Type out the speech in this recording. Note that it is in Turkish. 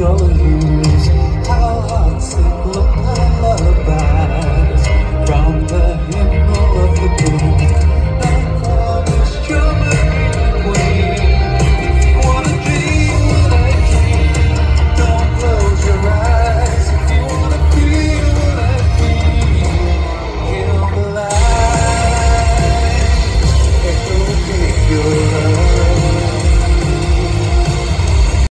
yolum